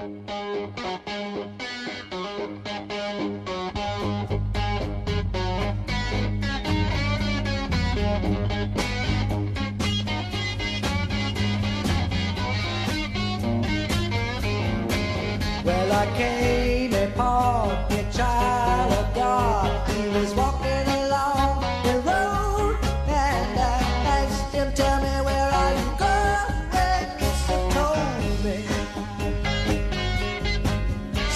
Well, I came apart. your child of God. He was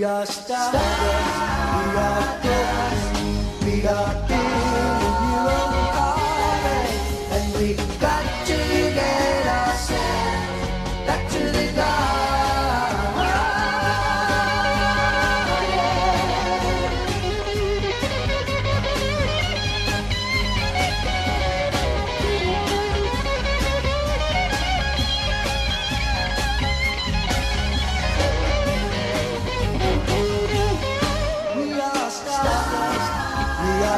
We are stars. We are. We are you and we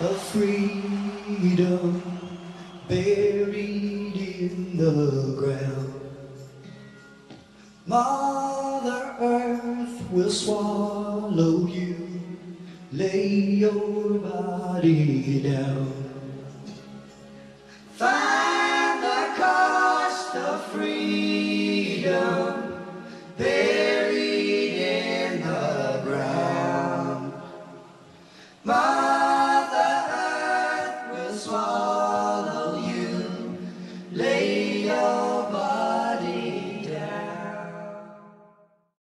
of freedom buried in the ground. Mother Earth will swallow you, lay your body down. Fire lay your body.